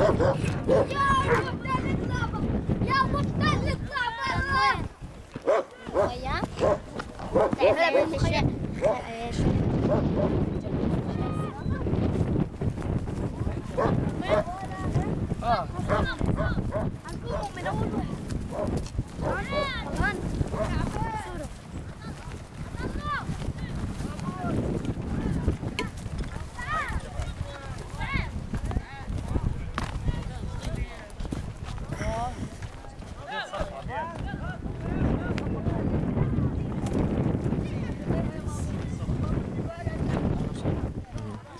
Моя. А,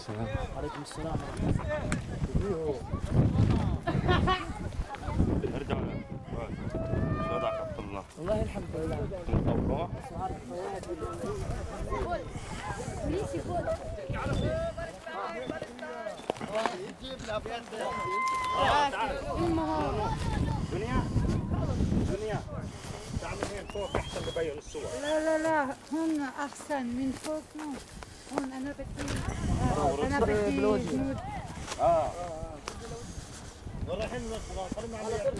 عليكم السلام ارجع شو وضعك عبد الله؟ والله الحمد لله مطوع؟ دنيا دنيا تعال من هين فوق احسن ببين الصور لا لا لا هون أحسن من فوق هون أنا بدي بدي جنود والله حلوة خلينا عليها